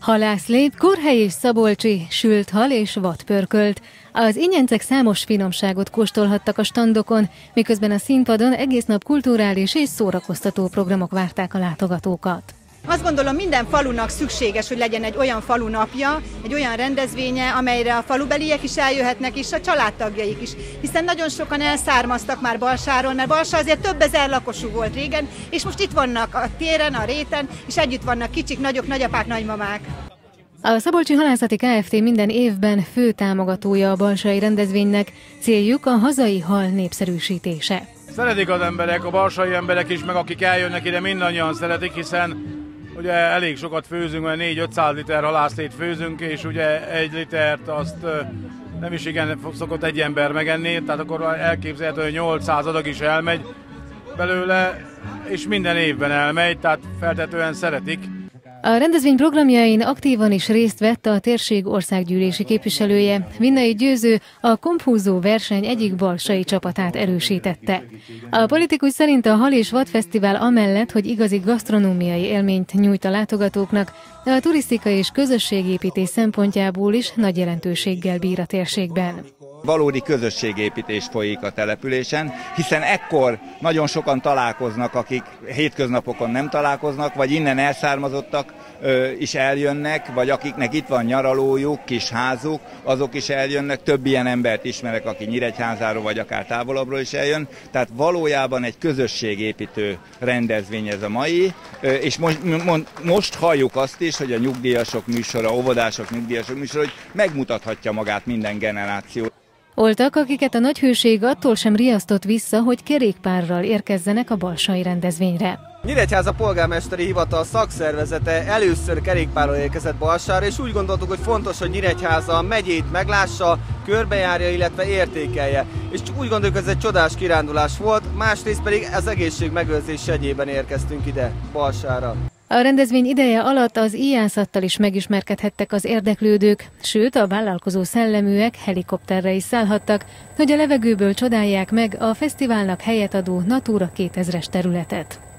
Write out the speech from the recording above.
Halászlép, korhely és szabolcsi, sült hal és vadpörkölt. Az ingyencek számos finomságot kóstolhattak a standokon, miközben a színpadon egész nap kulturális és szórakoztató programok várták a látogatókat. Azt gondolom minden falunak szükséges, hogy legyen egy olyan falu napja, egy olyan rendezvénye, amelyre a falubeliek is eljöhetnek, és a családtagjaik is. Hiszen nagyon sokan elszármaztak már Balsáron, mert Balsa azért több ezer lakosú volt régen, és most itt vannak a téren, a réten, és együtt vannak kicsik, nagyok, nagyapák, nagymamák. A Szabolcsi Halászati Kft. minden évben fő támogatója a balsai rendezvénynek, céljuk a hazai hal népszerűsítése. Szeretik az emberek, a balsai emberek is, meg akik eljönnek ide, mindannyian szeretik, hiszen ugye elég sokat főzünk, mert 4-500 liter halászlét főzünk, és ugye egy litert azt nem is igen szokott egy ember megenni, tehát akkor elképzelhető, hogy 800 adag is elmegy belőle, és minden évben elmegy, tehát feltetően szeretik. A rendezvény programjain aktívan is részt vett a térség országgyűlési képviselője. Vinnai Győző a komphúzó verseny egyik balsai csapatát erősítette. A politikus szerint a Hal és Vadfesztivál amellett, hogy igazi gasztronómiai élményt nyújt a látogatóknak, a turisztika és közösségépítés szempontjából is nagy jelentőséggel bír a térségben valódi közösségépítés folyik a településen, hiszen ekkor nagyon sokan találkoznak, akik hétköznapokon nem találkoznak, vagy innen elszármazottak ö, is eljönnek, vagy akiknek itt van nyaralójuk, kis házuk, azok is eljönnek. Több ilyen embert ismerek, aki Nyíregyházáról, vagy akár távolabbról is eljön. Tehát valójában egy közösségépítő rendezvény ez a mai, ö, és most, most halljuk azt is, hogy a nyugdíjasok műsora, óvodások nyugdíjasok műsora, hogy megmutathatja magát minden generáció. Voltak, akiket a nagy hőség attól sem riasztott vissza, hogy kerékpárral érkezzenek a balsai rendezvényre. Nyíregyháza polgármesteri hivatal szakszervezete először kerékpárral érkezett Balsára, és úgy gondoltuk, hogy fontos, hogy Nyíregyháza a megyét meglássa, körbejárja, illetve értékelje. És úgy gondoljuk, ez egy csodás kirándulás volt, másrészt pedig az egészség megőrzés jegyében érkeztünk ide, Balsára. A rendezvény ideje alatt az íjászattal is megismerkedhettek az érdeklődők, sőt a vállalkozó szelleműek helikopterre is szállhattak, hogy a levegőből csodálják meg a fesztiválnak helyet adó Natura 2000-es területet.